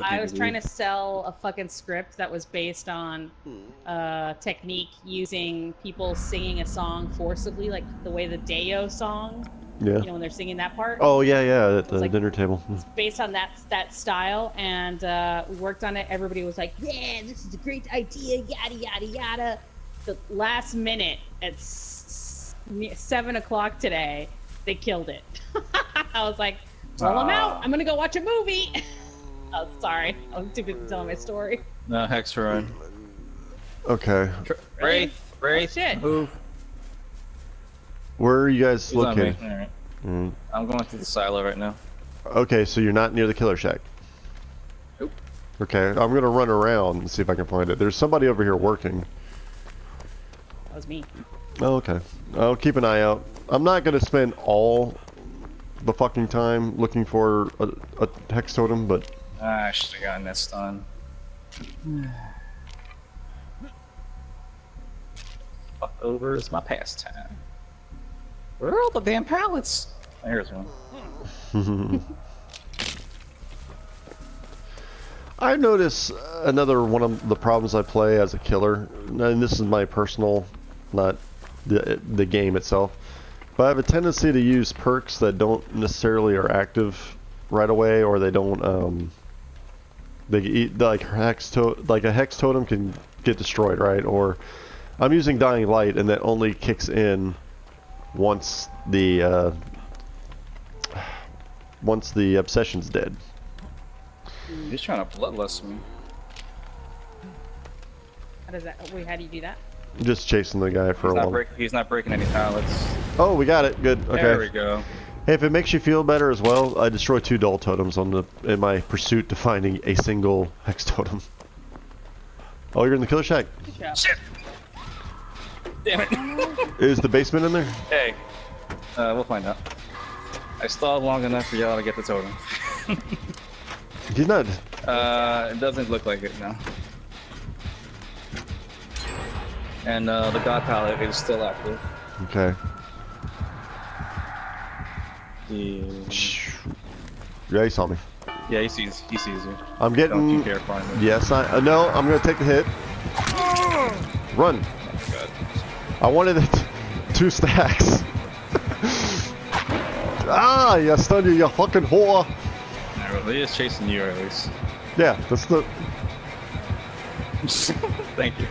I was trying to sell a fucking script that was based on a technique using people singing a song forcibly, like the way the Day-O song, Yeah. you know, when they're singing that part. Oh yeah, yeah, at the like- dinner table. Hmm. It's Based on that that style, and uh, we worked on it. Everybody was like, "Yeah, this is a great idea." Yada yada yada. The last minute at s- s- seven o'clock today, they killed it. I was like, "Well, I'm out. I'm gonna go watch a movie." oh, sorry, I was too busy telling my story. No, Hex Ruin. Okay. Ray, Ray, Oh, shit. move. Where are you guys He's located? Alright. Mm. I'm going through the silo right now. Okay, so you're not near the killer shack. Nope. Okay, I'm gonna run around and see if I can find it. There's somebody over here working. That was me. Oh, okay. I'll keep an eye out. I'm not gonna spend all the fucking time looking for a, a hex totem, but Ah, I should have gotten that stun. Fuck over is my pastime. Where are all the damn pallets? There's one. I notice another one of the problems I play as a killer, and this is my personal, not the the game itself, but I have a tendency to use perks that don't necessarily are active right away, or they don't. Um, they eat like hex to like a hex totem can get destroyed, right? Or I'm using dying light, and that only kicks in once the uh, once the obsession's dead. He's trying to bloodlust me. How does that? Wait, how do you do that? Just chasing the guy for He's a not, while. break, he's not breaking any pallets. Oh, we got it. Good. Okay. There we go. Hey, if it makes you feel better as well, I destroyed two dull totems on the in my pursuit to finding a single hex totem. Oh, you're in the killer shack. Good. Shit! Damn it. Is the basement in there? hey. Uh, we'll find out. I stalled long enough for y'all to get the totem. He's not. Uh, it doesn't look like it now. And uh, the god pallet is still active. Okay. The... Yeah, he saw me. Yeah, he sees. He sees you. I'm getting. Don't you care, finally. Yes, I. Uh, no, I'm gonna take the hit. Run. Oh, I wanted it. Two stacks. ah, you stunned you, you fucking whore. He is chasing you at least. Yeah, that's the. Thank you.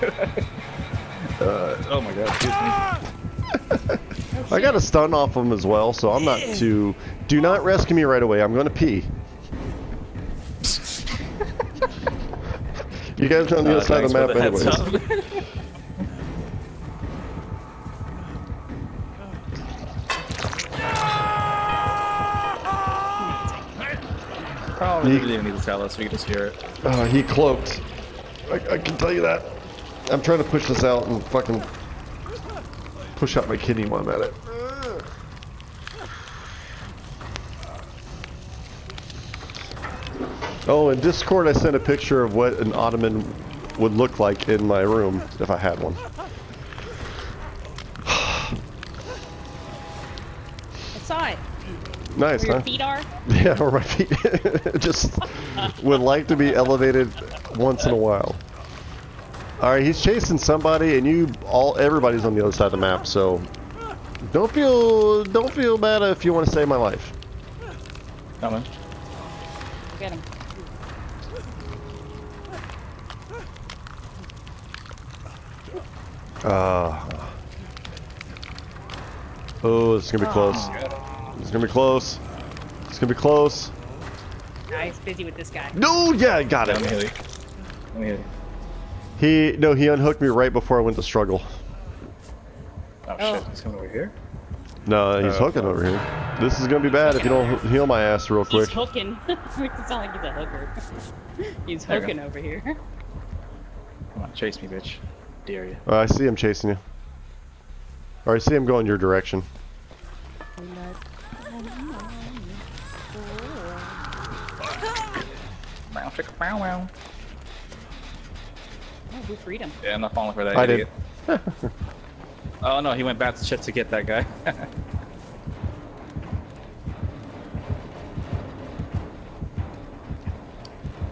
uh, oh my god, excuse me. I got a stun off him as well, so I'm not too. Do not rescue me right away. I'm going to pee. You guys are on the Uh, other side of the map, thanks for anyways. the heads up. Probably Ye- didn't even need to tell us. We can just hear it. Uh, he cloaked. I, I can tell you that. I'm trying to push this out and fucking push out my kidney while I'm at it. Oh, in Discord, I sent a picture of what an ottoman would look like in my room if I had one. I saw it. Nice, Where your huh? feet are. Yeah, where my feet just would like to be elevated once in a while. All right, he's chasing somebody, and you all everybody's on the other side of the map. So don't feel don't feel bad if you want to save my life. Coming. Get him. Uh, oh, this is gonna be close. It's gonna be close. It's gonna be close. Nice, busy with this guy. No, yeah, I got Let me hit it. you. Let me hit you. He no, he unhooked me right before I went to struggle. Oh, Oh. shit, he's coming over here? No, he's Oh, hooking over here. This is gonna be bad if you don't heal my ass real quick. He's quick. hooking. Makes it sound like he's a hooker. he's There hooking over here. Come on, chase me, bitch. Dare you. Oh, I see him chasing you. Or I see him going your direction. Meow, chicka, meow, meow. Oh, who freed him? Yeah, I'm not falling for that I did. idiot. oh no, he went back to shit to get that guy.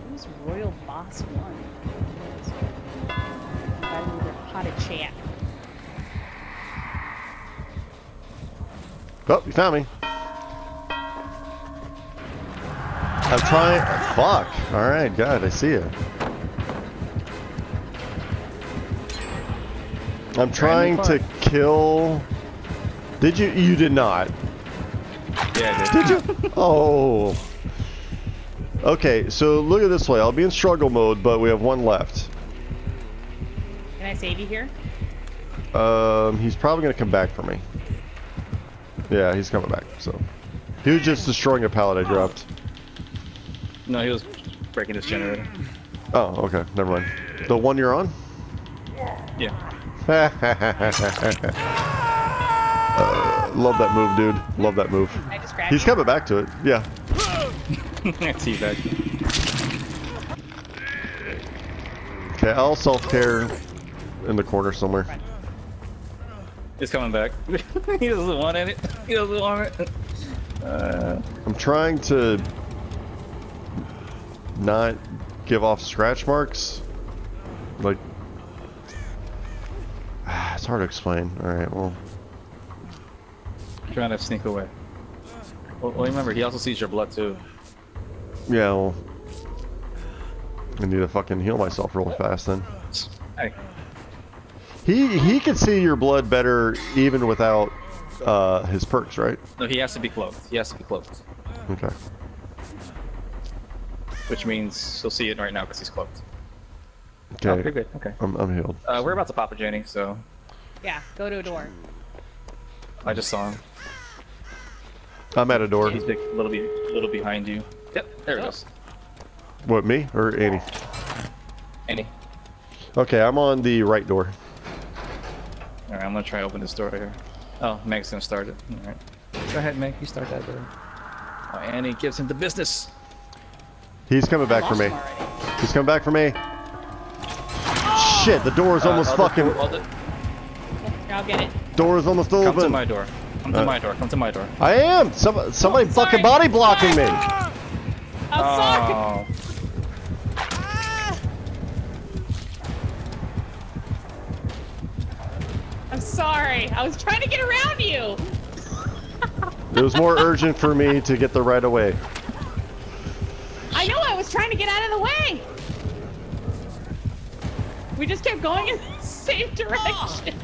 Who's Who's Royal Boss One? Invited me to party chat. Oh, you found me. I'm trying. Fuck. All right, God, I see you. I'm trying to kill. Did you? You did not. Yeah, I did. Did you? Oh. Okay, so look at this way. I'll be in struggle mode, but we have one left. Can I save you here? Um, he's probably gonna come back for me. Yeah, he's coming back. So he was just destroying a pallet I dropped. No, he was breaking his generator. Oh, okay. Never mind. The one you're on? Yeah. Uh, love that move, dude. Love that move. Can I just grab He's coming back to it. Yeah. Teabag. Okay, I'll self-care in the corner somewhere. He's coming back. he doesn't want it. He doesn't want it. Uh, I'm trying to not give off scratch marks. Like, it's hard to explain. All right, well, trying to sneak away. Well, remember, he also sees your blood too. yeah, well, I need to fucking heal myself real fast then. Hey, He he can see your blood better even without uh, his perks, right? no, he has to be cloaked. He has to be cloaked, Okay. which means he'll see it right now because he's cloaked. Oh, you're Okay. good. Okay. I'm I'm healed. Uh, we're about to pop a Jenny, so Yeah, go to a door. I just saw him. I'm at a door. He's a little be little behind you. Yep, there it Oh. goes. What me or Annie? Annie. Okay, I'm on the right door. All right, I'm gonna try to open this door here. Oh, Meg's gonna start it. All right. Go ahead, Meg. You start that door. Oh, Annie gives him the business. He's coming back for me. He's coming back for me. Shit, the door is almost Uh, other- fucking. other- Here, I'll get it. Door is almost open. Come to open. my door. Come to Uh, my door. Come to my door. I am. Some, somebody sorry. fucking body blocking me. I'm sorry. Oh. I'm sorry. I was trying to get around you. It was more urgent for me to get the right away. I know. I was trying to get out of the way. We just kept going in the same direction.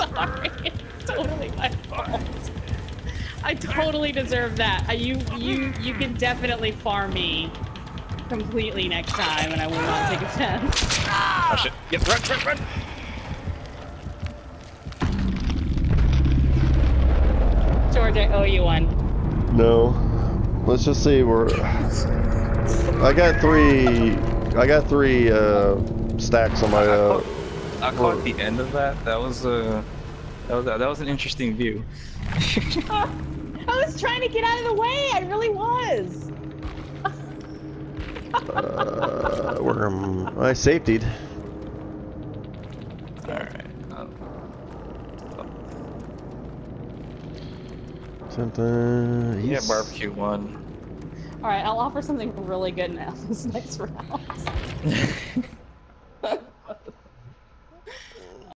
I'm sorry. It's totally my fault. I totally deserve that. Uh, You, you, you can definitely farm me completely next time, and I will not take a chance. Oh shit. Yep, run, run, run. George, I owe you one. No. Let's just see. We're. I got three. I got three uh, stacks on my. Uh, I caught the end of that. That was uh, that was that was an interesting view. I was trying to get out of the way. I really was. uh, where am I safetied? All right. Um, Something. yeah, barbecue one. All right, I'll offer something really good now this next round.